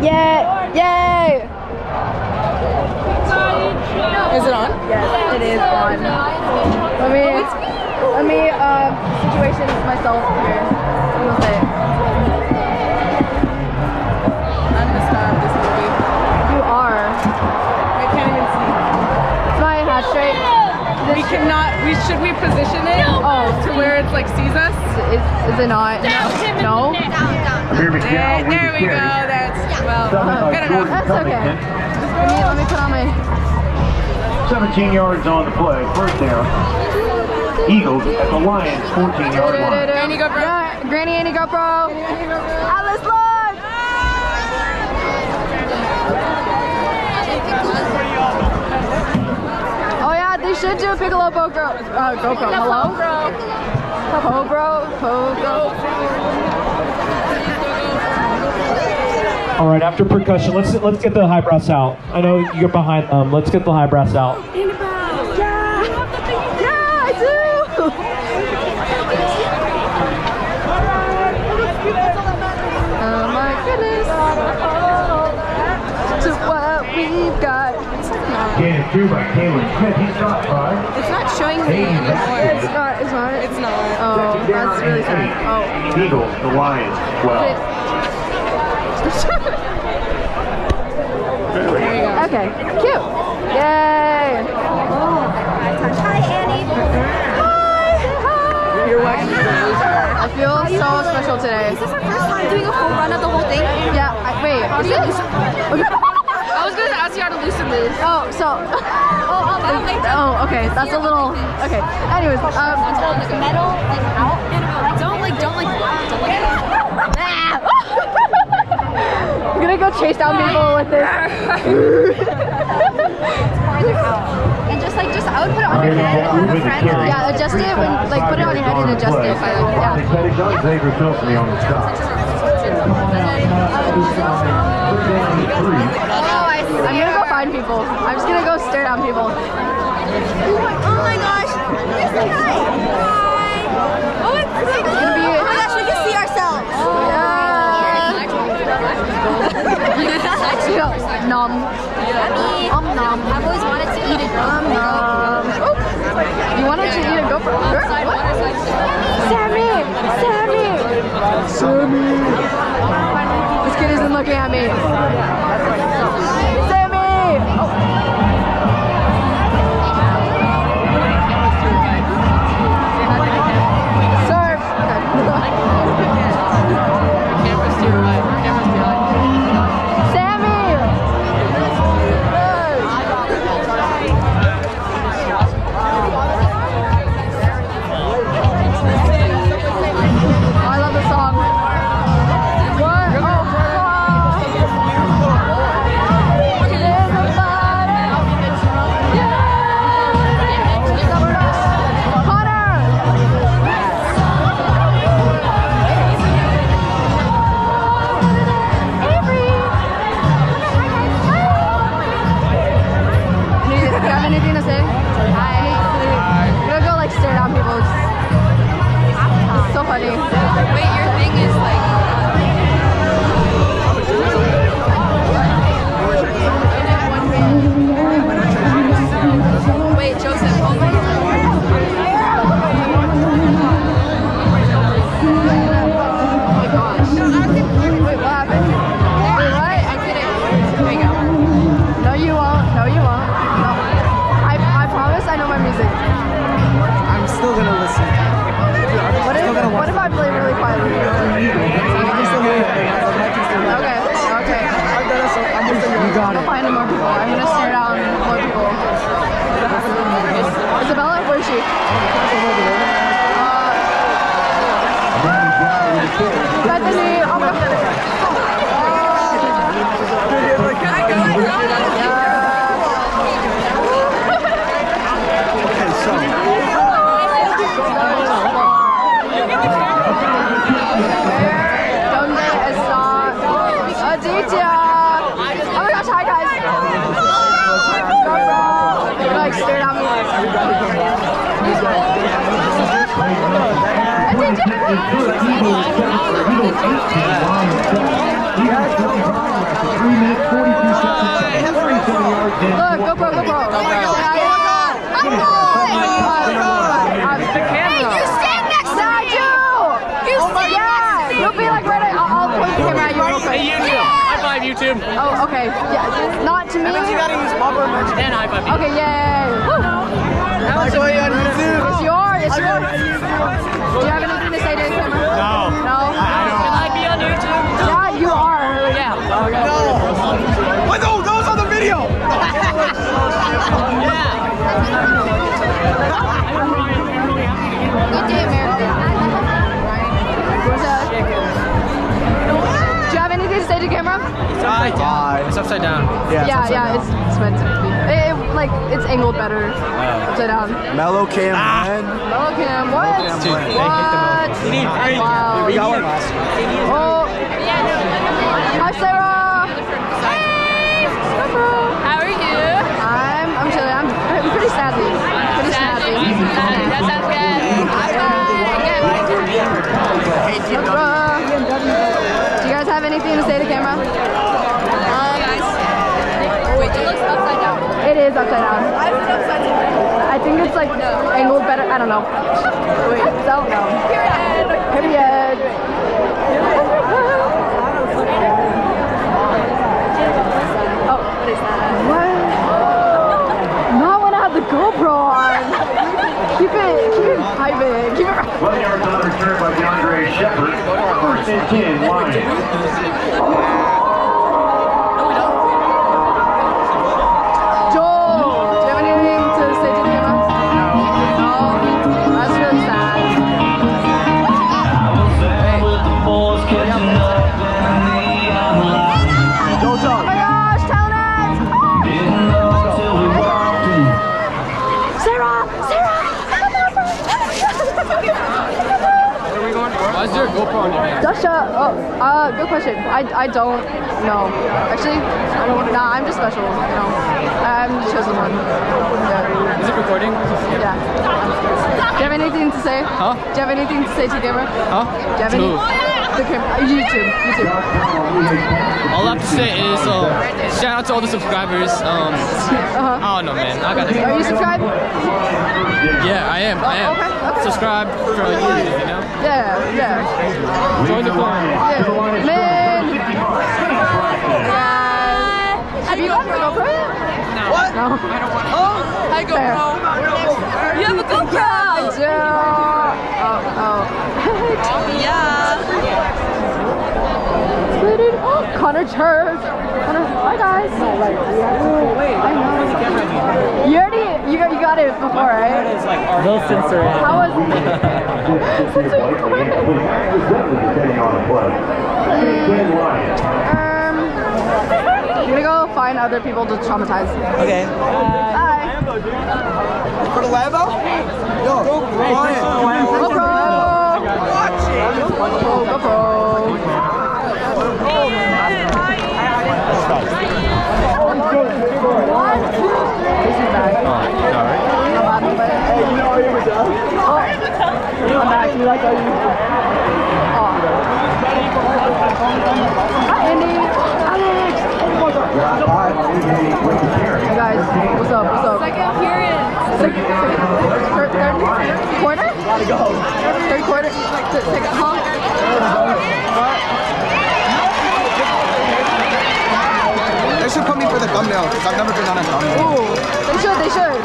Yeah, yay! Is it on? Yes, it is on. Let me, let me, uh, situation myself here. We'll say. I'm the star this movie. You are. I can't even see. It's my hat straight. We cannot. We should we position it Oh, to where it's like sees us? is, is it not? No? no Here we There, go. there we go. That's well. Good enough. That's okay. Let me, let me put on my, 17 yards on the play. First down. Eagles at the Lions 14 yard line. Granny GoPro. Yeah, Granny Annie GoPro. Alice Lodge! Oh yeah, they should do a Piccolo GoPro. Uh, GoPro. Hello? GoPro. GoPro. All right, after percussion, let's let's get the high brass out. I know you're behind them. Let's get the high brass out. Yeah! Yeah, I do! Oh my goodness! To what we've got. Gain two by Caleb Smith. He stopped by. It's not showing me anymore. It's not, it's not. It's not. Oh, that's really and sad. Oh. Eagles, the Lions 12. Okay, cute. Yay! Hi, Annie. You're watching. I feel so special today. Is this our first time doing a full run of the whole thing? Yeah, I, wait? I was gonna ask you how to loosen this. oh, so. Oh, oh, like Oh, okay, that's a little. Okay, anyways, um. metal like out. Don't like, don't like, don't like. I'm gonna go chase down people with this. And just like, just I would put it on your head and have a friend. like- Yeah, adjust it when, like, put it on your head and adjust it. By, like, yeah. Petty John Xavier Filthy on the stop. Oh, I see. I'm gonna go find people. I'm just gonna go stare down people. Oh my gosh. This is hi. Hi. Oh, it's like, It's gonna be. oh my gosh, we can see ourselves. Yeah. Nom. Um nom. I've always wanted to eat it. Um nom. Oop. You wanted to eat a gopher? Girl, what? Sammy! Sammy! Sammy! This kid isn't looking at me. Like stare at me. Aditya! Look, GoPro, GoPro. The camera. You stand next to me. You stand Yeah, you'll be like right. Point the camera at you real quick. Hey, YouTube. High. Oh, okay. Yeah, not to me. And high five. Okay, yay. Woo. I'll show you on YouTube. It's yours. It's yours. Do you have anything to say to the camera? No. No. Can I be on YouTube? Yeah, you are. Yeah. Wait, no, that was on the video. Good day, America. What's up? Do you have anything to say to the camera? Upside down. It's upside down. Yeah, yeah, yeah, it's, it's meant to be. It, it, like, it's angled better. Upside down. Mellow Cam, man. Hello, Cam. What? Dude, What? Wow. We got one last year. Oh. Hi, Sarah. Hey. How are you? I'm, I'm chilling. I'm, I'm pretty snazzy. Pretty snazzy. That sounds good. Uh, Do you guys have anything to say to camera? Wait, it looks upside down. It is upside down. I think it's like angled better. I don't know. Wait, don't know. Period. Oh, what is that? What? Not when I have the GoPro on. Keep it, keep it private. Keep it private. 12 yards on the return by DeAndre Shepard. First and 10, Lions. There a GoPro on your? Dasha, oh, uh, good question. I, I don't know. Actually, I don't, nah, I'm just special. No. I'm the chosen one. Yeah. Is it recording? yeah. Do you have anything to say? Huh? Do you have anything to say to the camera? Huh? Do you have any? Who? The camera. uh, YouTube. YouTube. All I have to say is um, shout out to all the subscribers. Um, Uh-huh. I don't know, man. I gotta. Are you subscribed? Yeah, I am. I am. Oh, okay, okay. Subscribe for YouTube, you know. Yeah, yeah. Join the club. Yeah. Man. Have you got the GoPro yet? What? No. Hi, Fair. GoPro. You have a GoPro. I do. Oh, oh. Yeah. Oh, Connor Church. Connor, hi guys. No, right. I know. You already, you got, you got it before, right? They'll censor it. How was Depending on the play. Second and 10, Lions. Um, I'm gonna go find other people to traumatize. Okay. Bye. For the Lambo? Yo, go, Ryan. GoPro. Watch it. GoPro. GoPro. Quarter? Third quarter? Th- Second, huh? They should put me for the thumbnail because I've never been on a thumbnail. Ooh, they should, they should.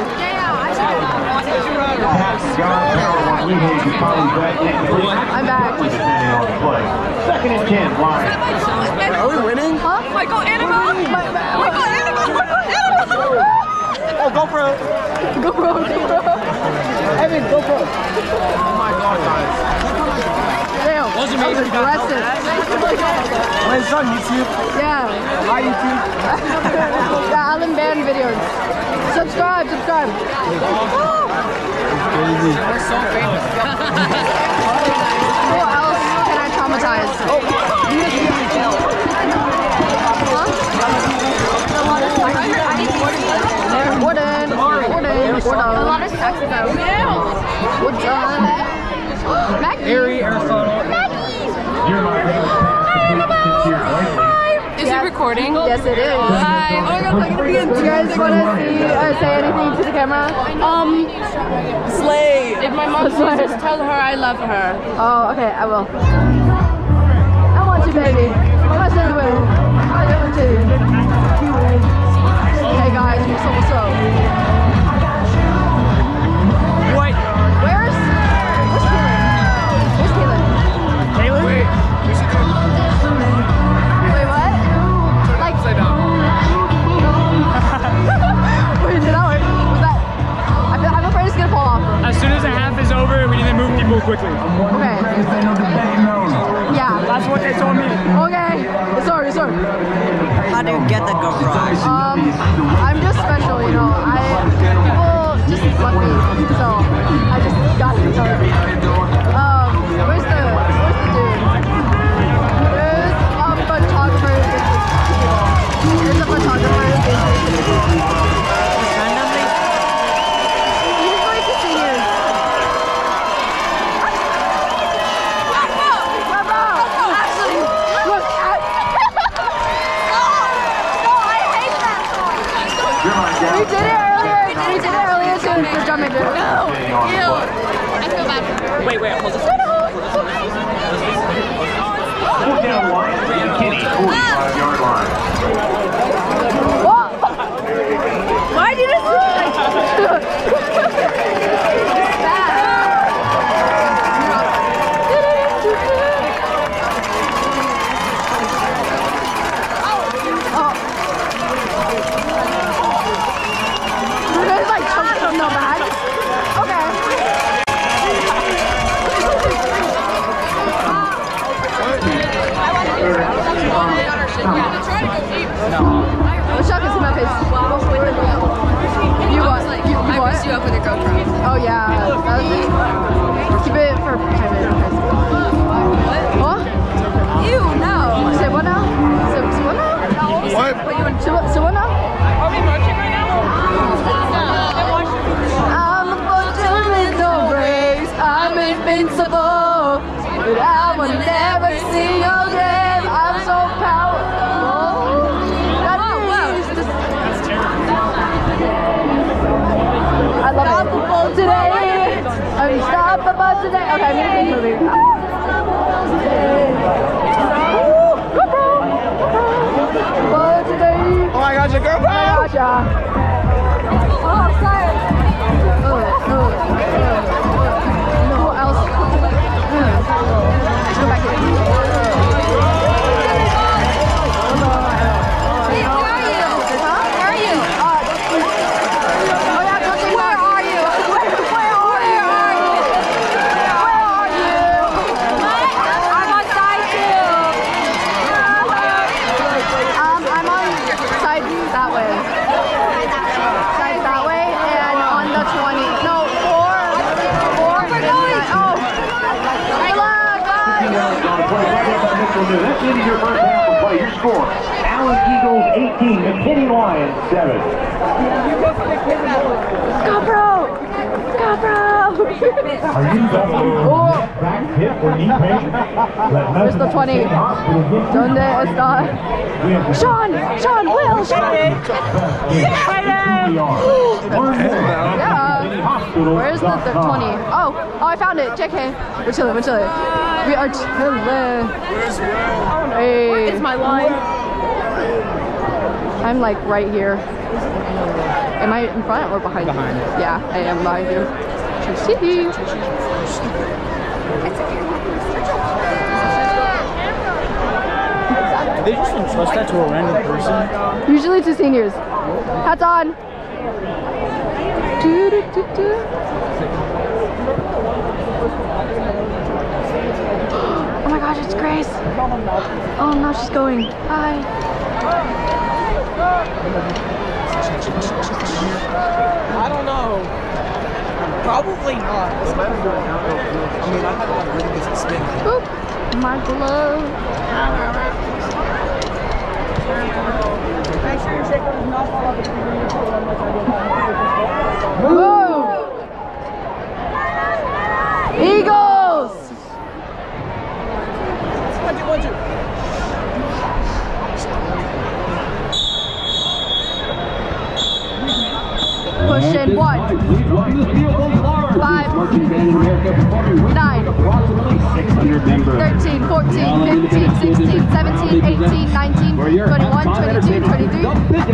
I'm back. Depending on the play. Second and 10, Lions. Are we winning? Huh? Michael Anima. My, my, Michael Anima. Michael Anima. Oh, go for it. GoPro, GoPro. Evan, go for it. Damn, Wasn't me. was aggressive. Wait, it's on YouTube. Yeah. Hi, YouTube. The Allen Band videos. Subscribe, subscribe. Crazy. Who else can I traumatize? Oh. Huh? Gordon, Gordon, Gordon. A lot of taxes out. What's up? Maggie. Harry Aristotle. Jeremiah Reynolds pass complete to Sincere Blakely. Is it recording? Yes, it is. Hi. Oh my god, I'm gonna be in Do you guys want to see uh, say anything to the camera? Um, Slay. If my mom Slay. sees this, tell her I love her. Oh, okay, I will. I want you, baby. I'm not saying I want you. Hey guys, what's up? What's soon as the half is over, we need to move people quickly. Okay. Yeah. That's what they told me. Okay. Sorry, sorry. How do you get the GoPro? Um, I'm just special, you know. I people just love me, so I just got to tell by That's of your first half of play. Your score, Allen Eagles 18, McKinney Lions 7. GoPro. GoPro. Are you Oh. back, hip, or knee pain? Where's the 20? ¿Dónde está? Sean! Sean! Will! Oh, Sean! Yeah. Where's the, the 20? Oh, oh, I found it. JK. We're chilling, we're chilling. We are chilling. Hey. It's my line. I'm like right here. Am I in front or behind, Behind. you? Yeah, I am behind you. Chee-chee. They just entrust that to a random person. Usually to seniors. Hats on. Do, do, do, do. My gosh, it's Grace. Oh no, she's going. Hi. I don't know. Probably not. Boop. My glove. Whoa! Eagles! Nine, 13, 14, 15, 16, 17, 18, 19, 21, 22, 23,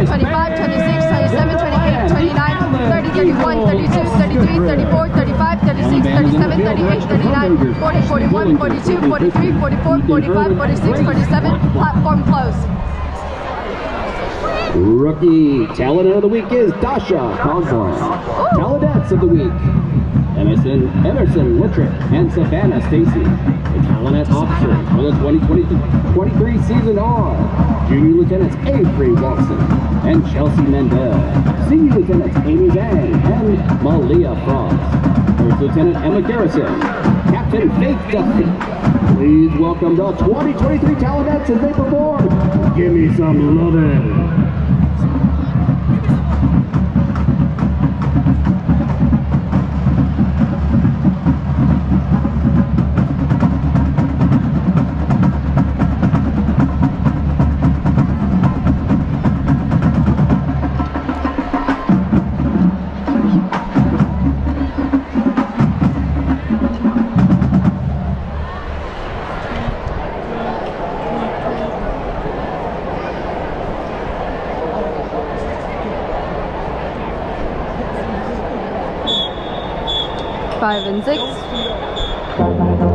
25, 26, 27, 28, 29, 30, 31, 32, 33, 34, 35, 36, 37, 38, 39, 40, 41, 42, 43, 44, 45, 46, 47. Platform closed. Rookie Talent of the Week is Dasha Conklin. Tallenettes of the Week, Emerson, Emerson Littrick and Savannah Stacy. The Talent Officers for the 2023 season are Junior Lieutenants Avery Watson and Chelsea Mendel. Senior Lieutenants Amy Zhang and Malia Frost. First Lieutenant Emma Garrison. Captain Faith Duffy. Please welcome the 2023 Tallenettes as they perform. Give me some lovin'. 5 and 6.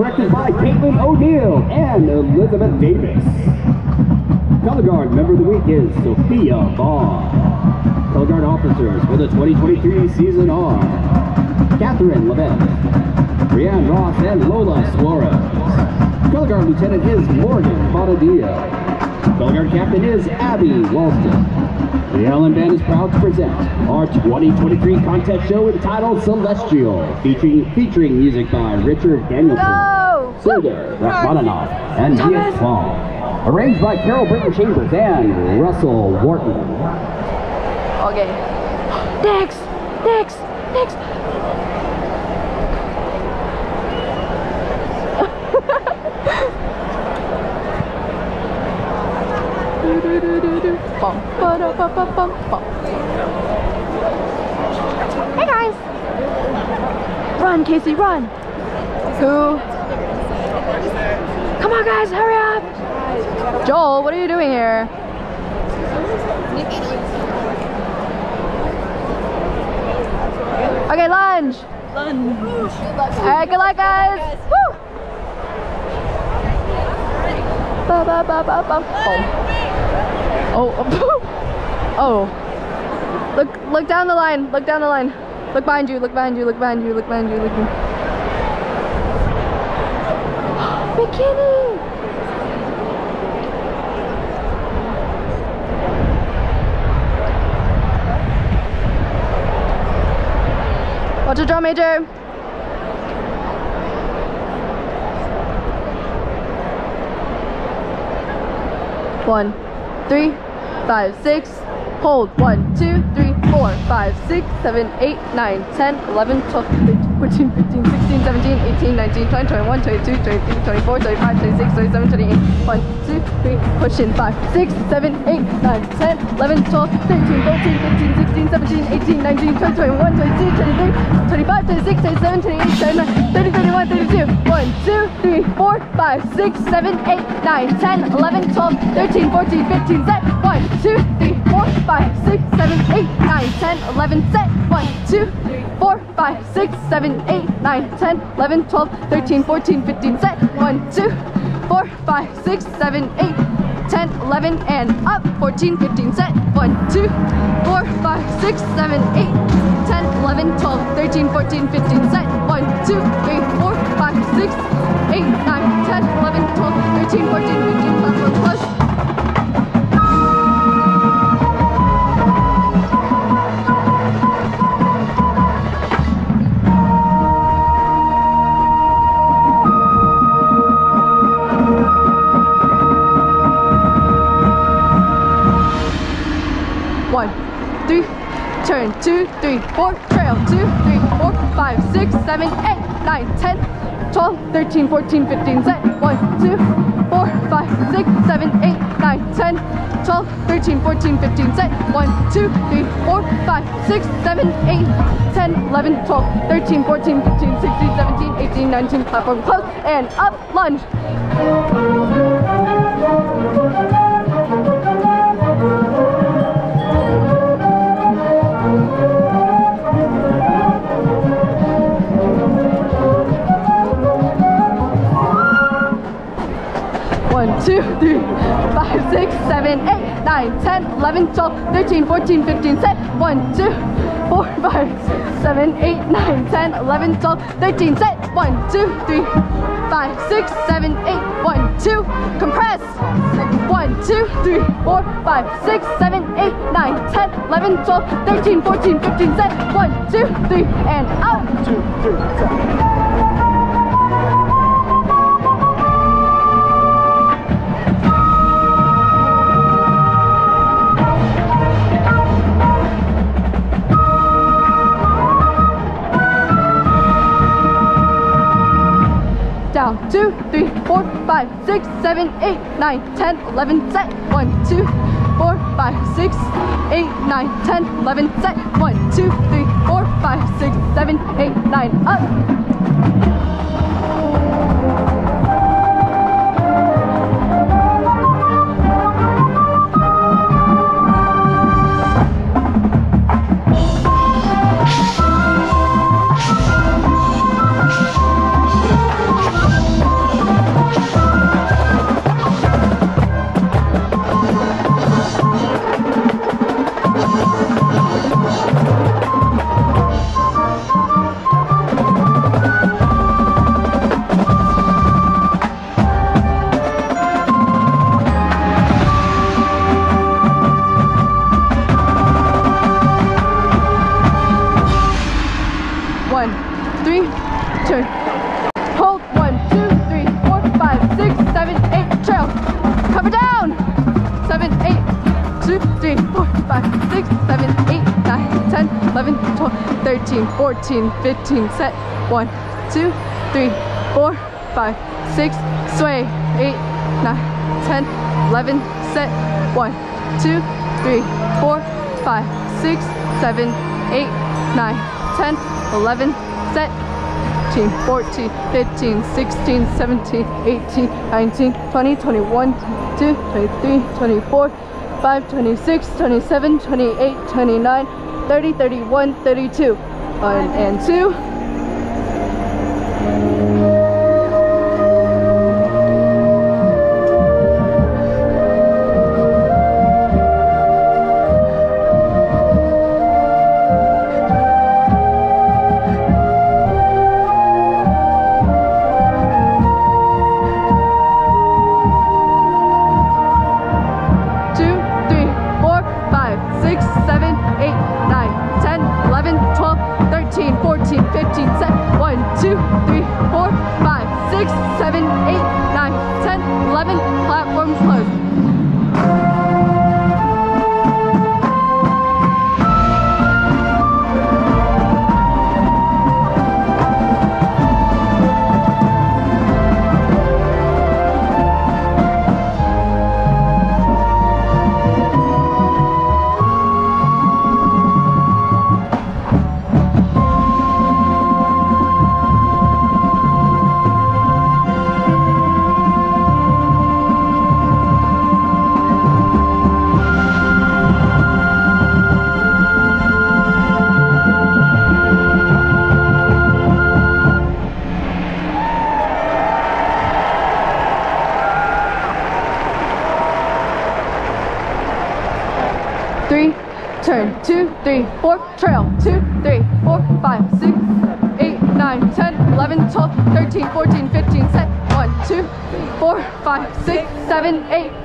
Directed by Caitlin O'Neill and Elizabeth Davis. Our 2023 contest show entitled Celestial, featuring featuring music by Richard Danielson! Sergey Rachmaninoff, and Nia Fong. Arranged by Carol Britton Chambers and Russell Wharton. Okay. Next! Next! Next! Bum, ba-da, ba, ba, bum, bum. Hey guys! Run, Casey, run! Who? Come on guys, hurry up! Joel, what are you doing here? Okay, lunge. Lunge. Alright, good luck, guys. Woo! Ba, ba, ba, ba, ba. Oh. Oh, oh. Look, look down the line, look down the line. Look behind you, look behind you, look behind you, look behind you, look behind you. Bikini! Watch your jaw, Major. One three, five, six. Hold one, two, three, four, five, six, seven, eight, nine, ten, eleven, twelve, thirteen, fourteen, fifteen, sixteen, seventeen, eighteen, nineteen, twenty, twenty-one, twenty-two, twenty-three, twenty-four, twenty-five, twenty-six, twenty-seven, twenty-eight. One, two, three, push in five, six, seven, eight, nine, ten, eleven, twelve, thirteen, fourteen, fifteen, sixteen, seventeen, eighteen, nineteen, twenty, twenty-one, twenty-two, twenty-three, twenty-five, twenty-six, twenty-seven, twenty-eight, twenty-nine, thirty, thirty-one, thirty-two. One, two, three, four, five, six, seven, eight, nine, ten, eleven, twelve, thirteen, fourteen, fifteen. Set. One, two, three, four, five, six, seven, eight, nine, ten, eleven. Set. One, two, three, four, five, six, seven, eight, nine, ten, eleven, twelve, thirteen, fourteen, fifteen. Set. One, two, four, five, six, seven, eight, ten, eleven, and up. Fourteen, fifteen. Set. One, two, four, five, six, seven, eight, ten, eleven, twelve, thirteen, fourteen, fifteen. Set. One, two, three, four, five, six, eight, nine, ten, eleven, twelve, thirteen, fourteen, fifteen. Platform close. Two, three, four, trail, two, three, four, five, six, seven, eight, nine, ten, twelve, thirteen, fourteen, fifteen, set. One, two, four, five, six, seven, eight, nine, ten, twelve, thirteen, fourteen, fifteen, set. One, two, three, four, five, six, seven, eight, ten, eleven, twelve, thirteen, fourteen, fifteen, sixteen, seventeen, eighteen, nineteen, platform close, and up, lunge. One, two, three, five, six, seven, eight, nine, ten, eleven, twelve, thirteen, fourteen, fifteen. Set. One, two, four, five, seven, eight, nine, ten, eleven, twelve, thirteen. Set. One, two, three, five, six, seven, eight. One, two. Compress. One, two, three, four, five, six, seven, eight, nine, ten, eleven, twelve, thirteen, fourteen, fifteen. Set. One, two, three, and out. Two, three, set. Down. Two, three, four, five, six, seven, eight, nine, ten, eleven, set. One, two, four, five, six, eight, nine, ten, eleven, set. One, two, three, four, five, six, seven, eight, nine, up. 14, 15, set, one, two, three, four, five, six, sway, eight, nine, 10, 11, set, one, two, three, four, five, six, seven, eight, nine, 10, 11, set, 13, 14, 15, 16, 17, 18, 19, 20, 21, 22, 23, 24, 5, 26, 27, 28, 29, 30, 31, 32. One and two.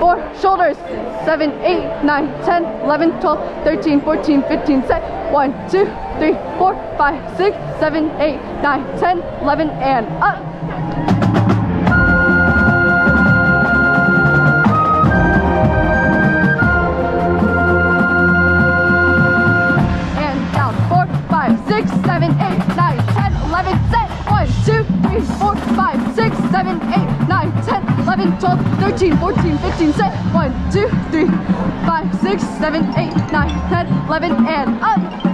four, shoulders, seven, eight, nine, 10, 11, 12, 13, 14, 15, set, one, two, three, four, five, six, seven, eight, nine, 10, 11, and up. and down. Four, five, six, seven, eight, nine, 10, 11, set. One, two, three, four, five, six, seven, eight, nine, 10, 11, 12, 13, 14, 15, set. One, two, three, five, six, seven, eight, nine, 10, 11, and up.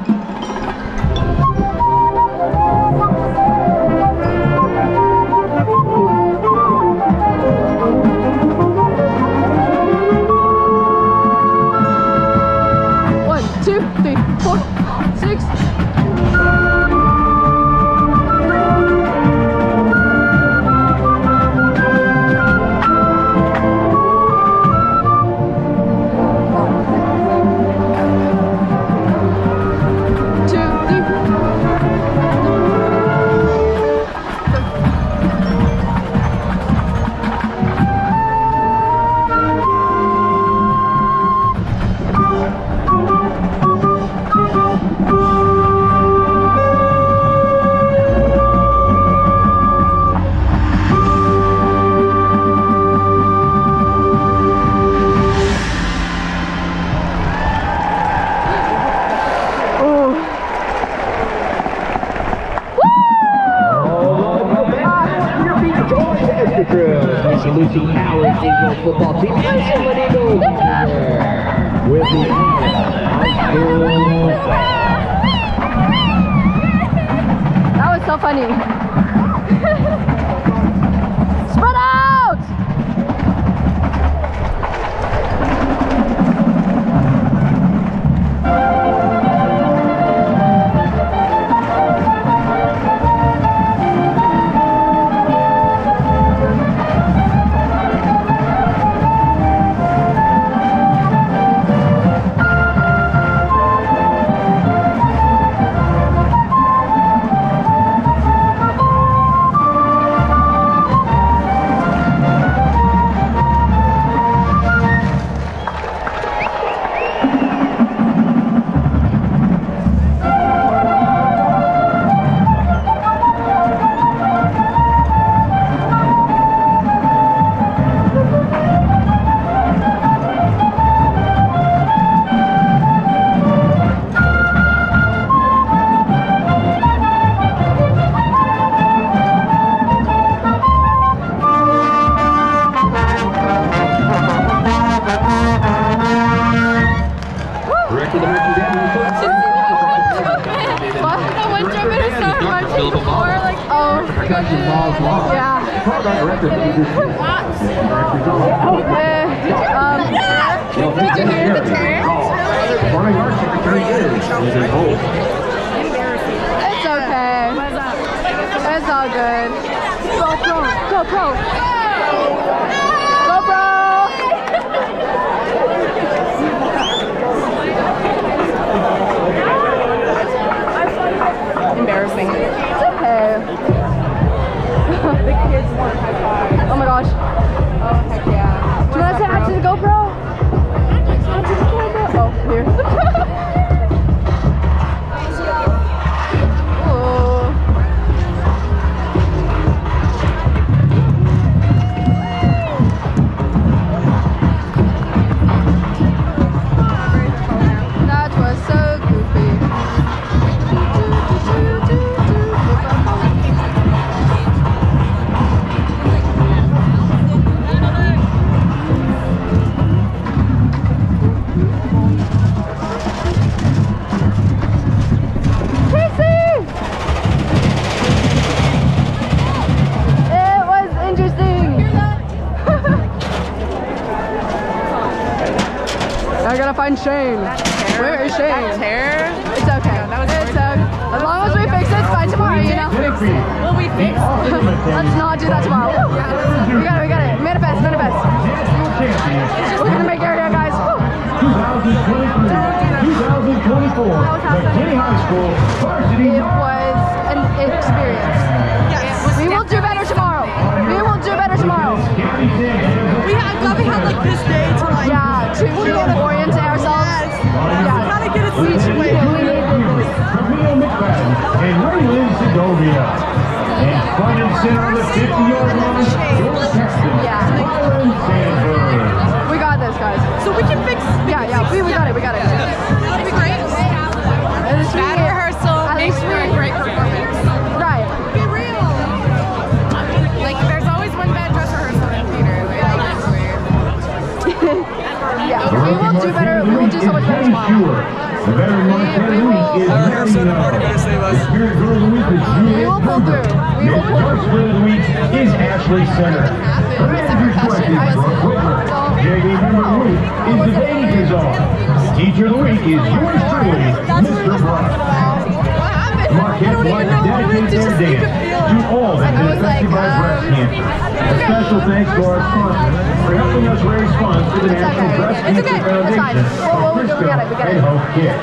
Performing arts secretary is Susan Holt. it's okay. It's all good. Go pro, co. GoPro, GoPro. GoPro! embarrassing. It's okay. oh my gosh. Oh, heck yeah. Do you want to say hi to the GoPro? Gotta find Shane. Where is Shane? Hair. It's okay. That was It's okay. As long as we fix it by tomorrow, you know. Will we fix? Let's not do that tomorrow. We got it. We got it. Manifest. Manifest. We're gonna make area, guys. Woo. 2023-2024 McKinney High School varsity It was an experience. We had, we like this day to like. Yeah, to orient ourselves. Yeah. Gotta get a We, we, speech. we need this. Camille McFadden and Raylan Segovia. And front and center on the 50-yard line, your captain, Yeah. Byron Sandberg. We got this, guys. So we can fix. Yeah, yeah. We, we got it. We got it. That'd be great. At least we- Bad rehearsal At makes least for a we- great do better. We will do so much better tomorrow. The veteran Marquette We- we Week will- is Our rehearsal in the gonna save us. The spirit girl of the week is We Juliet will pull through. We will pull first through. win of the week is Ashley Center. The manager's question from Whitmer. JV member of the week is the Danny Kazar. The teacher of the week is yours truly, Mr. Brock. Marquette to dedicate their dance to all that like, affected by breast um, cancer. A special thanks to our sponsors for helping us raise funds for the It's National okay. Breast Cancer okay. Foundation, Frisco, got it. We got and. Hope Kids.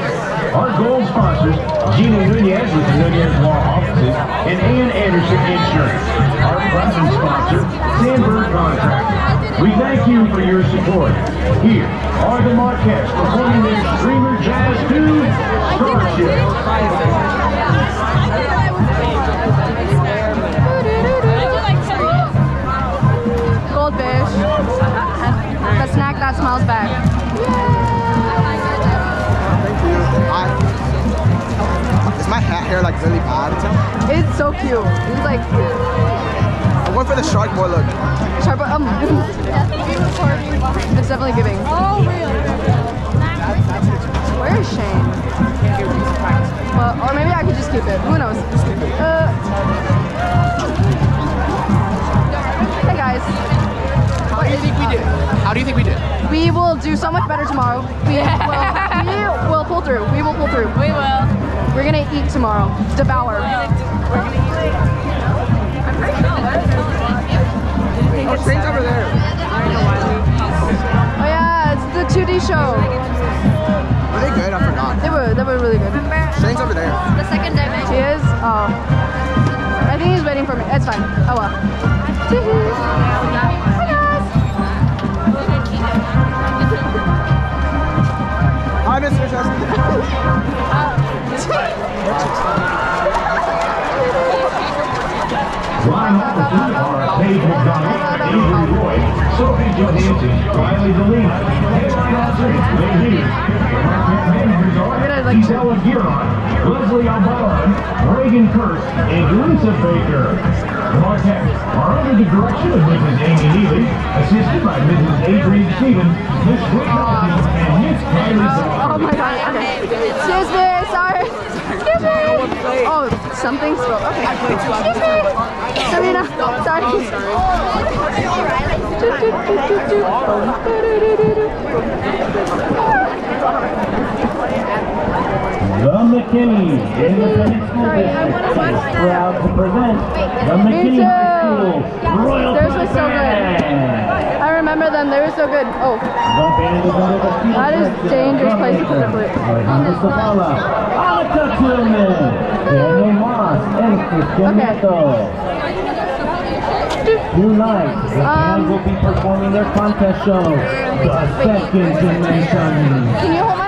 Our gold sponsors, Gina Nunez with the Nunez Law Offices and Ann Anderson Insurance. Our present sponsor, Sandberg Contractor. We thank you for your support. Here are the Marquettes performing their Dreamer Jazz 2 Starship. Goldfish. The snack that smells back. I, is my hat hair like really bad? It's so cute. It's like I went for the shark boy look. sharp. Um, it's definitely giving. Oh, really? Where is Shane? Well, or maybe I could just keep it. Who knows? Uh, hey guys. How do you think we did? How do you think we did? We will do so much better tomorrow. We will, we will pull through. We will pull through. We will. We're gonna eat tomorrow. Devour. Oh, Shane's over there. Oh yeah, it's the 2D show. Were they good? I forgot. They were they were really good. Shane's over there. The second dimension. He is? Oh. I think he's waiting for me. It's fine. Oh well. Hi guys. Hi, Mr. Chesney. Ron Hopperson, are Paige McDonald, Avery Roy, Sophie Johansson, Riley Delina, Headline Officers, Ray Hughes. The Marquette managers are Gisela Giron, Leslie Albaran, Reagan Kurtz, and Lisa Baker. The Marquette are under the direction of Mrs. Amy Neely, assisted by Mrs. Adrian Stevens, Miss Brooke Hopkins, and Miss Kylie Oh my god. Okay. Excuse me. Sorry. Oh, Excuse me. Oh, something spilled. Okay. Excuse me. Serena. Sorry. The McKinney Independent School Sorry, I District wanna watch is proud to present the McKinney too. High School Royal Theirs was so good. I remember them. They were so good. Oh. The band is under the field That is dangerous place to put the drummer flute. Fernando Zavala, Annika Tillman, Daniel Moss, and Christian Okay. Tonight, the band Um, will be performing their contest show, The Second Dimension.